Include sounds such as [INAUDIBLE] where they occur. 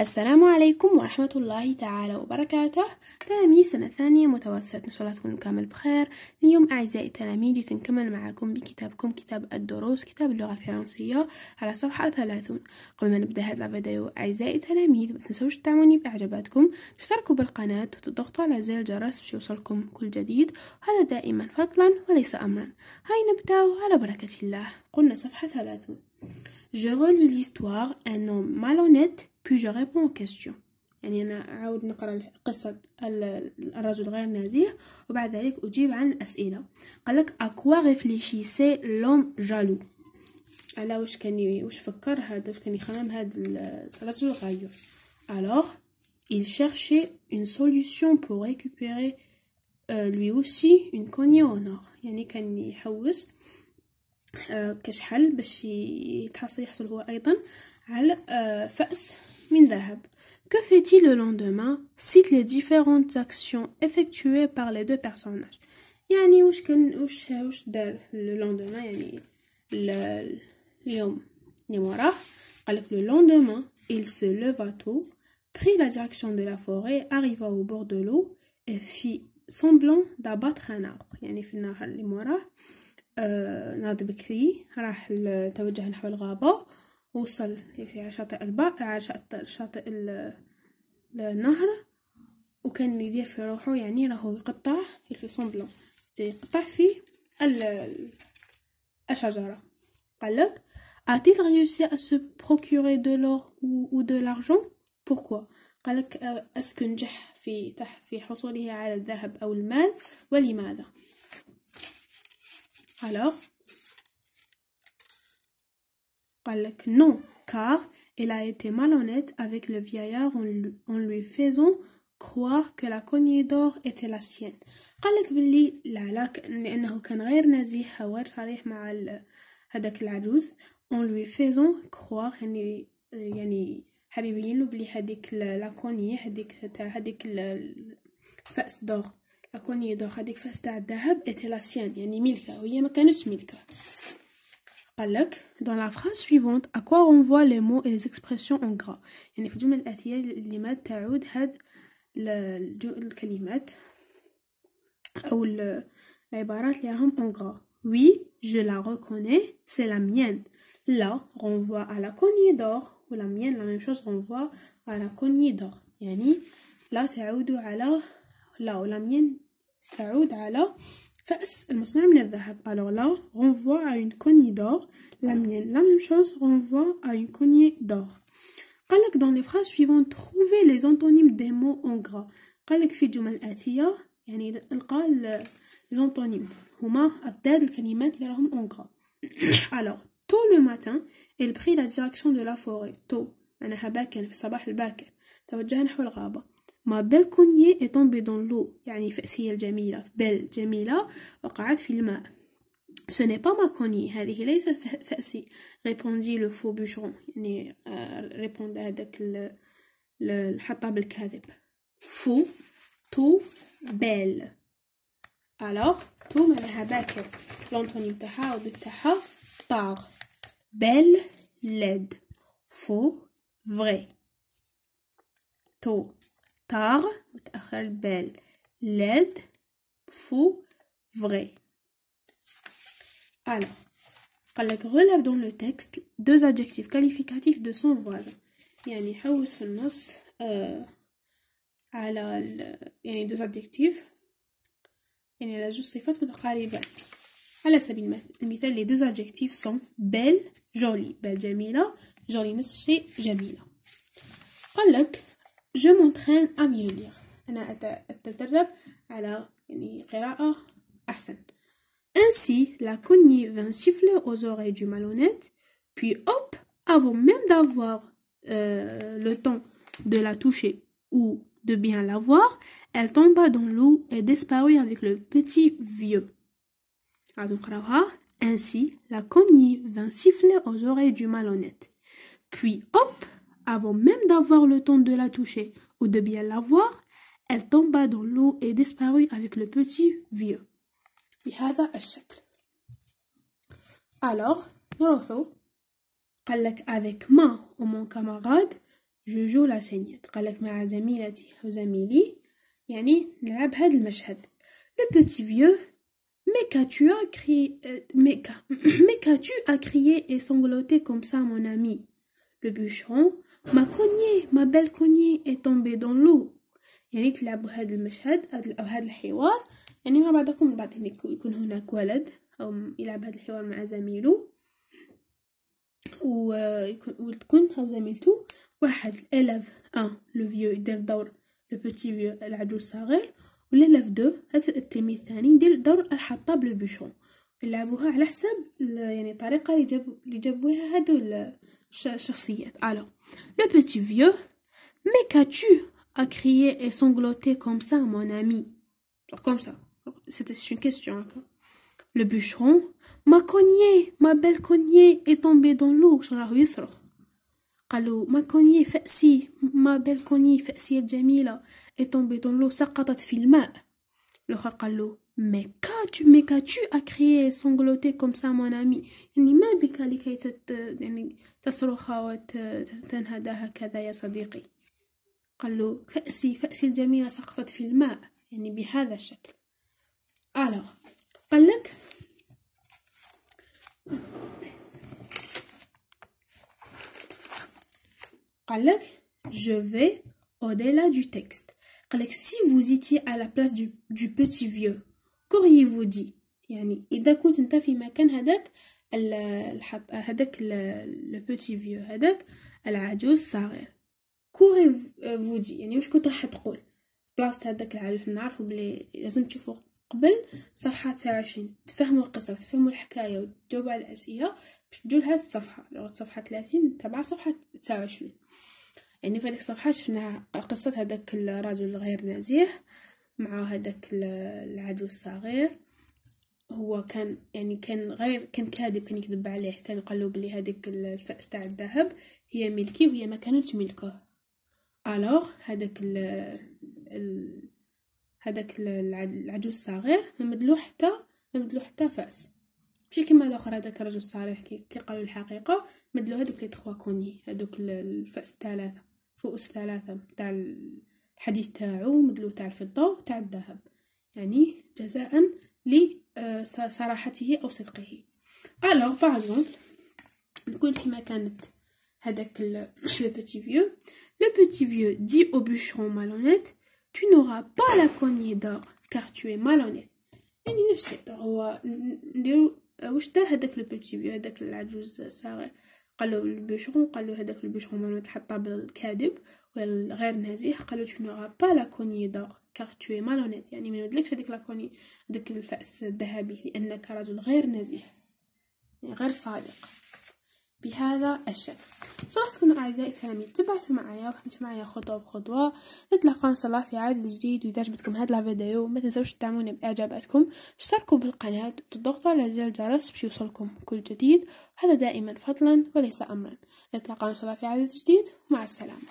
السلام عليكم ورحمة الله تعالى وبركاته. تلاميذ سنة ثانية متوسط إن شاء الله تكونوا كامل بخير. اليوم أعزائي التلاميذ جيت نكمل معكم بكتابكم كتاب الدروس كتاب اللغة الفرنسية على صفحة ثلاثون. قبل ما نبدأ هذا الفيديو أعزائي التلاميذ ما تنسوش بإعجاباتكم تشتركوا بالقناة وتضغطوا على زر الجرس باش يوصلكم كل جديد. هذا دائما فضلا وليس أمرا. هاي نبدأ على بركة الله. قلنا صفحة ثلاثون. Je relis l'histoire, un homme malhonnête puis je réponds aux questions. يعني أنا أعود نقرأ قصة الرجل غير نزيه وبعد ذلك أجيب عن الأسئلة. قال لك à quoi réfléchissait l'homme jaloux? على واش كان واش فكر هذا واش كان يخمم هذا الرجل الغيور alors il cherchait une solution pour récupérer euh, lui aussi une cognée يعني كان يحوس euh, كشحل باش يتحصل يحصل هو أيضا على euh, فأس من ذهب. Que fait-il le lendemain Cite les différentes actions effectuées par les deux personnages. يعني وش كان وش وش دار le lendemain يعني اليوم اللي وراه قالك le lendemain il se leva tôt prit la direction de la forêt arriva au bord de l'eau et fit semblant d'abattre un arbre يعني في النهار اللي وراه آه ناض بكري راح توجه نحو الغابة وصل في شاطئ البحر على شاطئ النهر وكان يدير في روحه يعني راهو يقطع في سومبلون يقطع في الشجرة. قالك a-t-il réussi à se procurer de l'or ou, ou de l'argent? Pourquoi? قالك اسكو نجح في في حصوله على الذهب أو المال؟ ولماذا؟ Alors non, car il a été malhonnête avec le vieillard en lui faisant croire que la cognée d'or était la sienne. قالك باللي لا لأنه كان غير نزيه غير صريح مع هذاك العجوز en lui faisant croire يعني يعني حبيب يبين له بلي هذيك لا كوني هذيك تاع هذيك الفأس دور. لا كوني دور هذيك فأس تاع الذهب était la sienne يعني ملكة وهي ما كانتش ملكة. قالك dans la phrase suivante à quoi renvoient les mots et les expressions en gras يعني في الجملة الآتية لماذا تعود هاد الكلمات أو العبارات اللي راهم en gras oui je la reconnais c'est la mienne la renvoie à la cognée d'or ou la mienne la même chose renvoie à la cognée d'or يعني لا تعود على لا ولا mienne تعود على فأس المصنوع من الذهب. Alors là, renvoie à une cognée d'or. La mienne, la même chose, renvoie à une cognée d'or. قالك dans les phrases suivantes trouvez les antonymes des mots en gras. قالك في الجمل الآتية يعني نلقى les antonymes هما أبداد الكلمات اللي راهم en gras. Alors tôt le matin il prit la direction de la forêt. tôt معناها باكر في الصباح الباكر توجه نحو الغابة. ma belle cognée est tombée dans l'eau. يعني فأسية الجميلة belle جميلة وقعت في الماء. Ce n'est pas ma cognée هذه ليست فأسي. répondit le faux bûcheron. يعني répond هذاك الحطاب الكاذب. faux tôt belle alors tôt معناها باكر l'antonyme متاعها أو تاعها طاغ بيل لد فو فري تو tard متأخر belle laide fou vrai alors قالك relève dans le texte deux adjectifs qualificatifs de son voisin يعني حوس في النص آه على يعني deux adjectifs يعني على جوج صفات متقاربات على سبيل المثال les deux adjectifs sont belle jolie belle جميلة jolie نفس الشيء جميلة قالك Je m'entraîne à mieux lire. أنا أتدرب على يعني قراءة أحسن. Ainsi, la cognée vint siffler aux oreilles du malhonnête, puis hop, avant même d'avoir euh, le temps de la toucher ou de bien la voir, elle tomba dans l'eau et disparut avec le petit vieux. Ainsi, la cognée vint siffler aux oreilles du malhonnête. Puis hop, avant même d'avoir le temps de la toucher ou de bien la voir, elle tomba dans l'eau et disparut avec le petit vieux. Alors, avec moi ou mon camarade, je joue la saignette. Le petit vieux, mais qu'as-tu à crier, euh, [CLEARS THROAT] mais qu'as-tu à crier et sangloter comme ça, mon ami? Le bûcheron, ma cognée, ma belle cognée est tombée dans l'eau. يعني تلعبوا هذا المشهد أو هذا الحوار. يعني مع بعضكم بعد يعني يكون هناك ولد أو يلعب هذا الحوار مع زميله. وتكون أو زميلته واحد ال élève un le vieux يدير دور le petit vieux العجوز الصغير. وال élève deux هذا التلميذ الثاني يدير دور الحطاب le bûcheron. يلعبوها على حسب يعني الطريقة اللي جابوا اللي جابوها هادو الشخصيات الو لو بوتي فيو مي كاتو a crié et sangloté comme ça, mon ami. Genre comme ça. C'était une question. Le bûcheron m'a cogné, ma belle cognée est tombée dans l'eau. شراه يصرخ. قالوا ما كونيي فأسي ما بال كونيي فأسي الجميلة est tombée dans l'eau سقطت في الماء. الآخر قال له mais qu'as-tu mais qu'as-tu à crier et sangloter comme ça mon ami يعني ما بك لكي تت يعني تصرخ وتنهدى هكذا يا صديقي قال له فأسي فأسي الجميلة سقطت في الماء يعني بهذا الشكل ألو قال لك قال لك je vais au-delà du texte قال لك si vous étiez à la place du, du petit vieux qu'auriez-vous dit يعني إذا كنت أنت في مكان هذاك الحط هذاك le petit vieux هذاك العجوز الصغير. كوري فودي يعني واش كنت راح تقول؟ في بلاصة هذاك العارف نعرفوا بلي لازم تشوفوا قبل صفحة تسعة وعشرين. تفهموا القصة وتفهموا الحكاية وتجاوبوا على الأسئلة باش تجوا لهاد الصفحة. لغة صفحة ثلاثين تبع صفحة تسعة وعشرين. يعني في هذيك الصفحة شفنا قصة هذاك الرجل الغير نزيه مع هذاك العدو الصغير. هو كان يعني كان غير كان كاذب كان يكذب عليه كان قال له بلي هذيك الفأس تاع الذهب هي ملكي وهي ما كانتش ملكه. الوغ هذاك ال هذاك العجوز الصغير ما مدلو حتى ما مدلو حتى فأس. ماشي كيما الآخر هذاك الرجل الصالح كي قالوا الحقيقة مدلو هذوك لي تخوا كوني هذوك الفأس الثلاثه فؤوس ثلاثة تاع الحديث تاعو مدلو تاع الفضة وتاع الذهب. يعني جزاء لصراحته أو صدقه. Alors باغ نقول فيما كانت هذاك le petit vieux Le petit vieux dit au bûcheron malhonnête Tu n'auras pas la cognée d'or car tu es malhonnête يعني نفس هو نديرو واش دار هذاك le petit vieux هذاك العجوز الصغير قالو ال bûcheron قالو هذاك ال bûcheron مالو تحطها بالكاذب ولا غير نزيه قالو tu n'auras pas la cognée d'or car tu es malhonnête. يعني ما يودلكش هذيك la cognée هذاك الفأس الذهبي لأنك رجل غير نزيه يعني غير صادق. بهذا الشكل. صراحة تكونوا أعزائي التلاميذ تبعتوا معايا وفهمتوا معايا خطوة بخطوة. نتلاقاو إن شاء الله في عدد جديد وإذا عجبتكم هذا الفيديو ما تنسوش تدعموني بإعجاباتكم. اشتركوا بالقناة وتضغطوا على زر الجرس باش يوصلكم كل جديد. هذا دائما فضلا وليس أمرا. نتلاقاو إن شاء الله في عدد جديد. مع السلامة.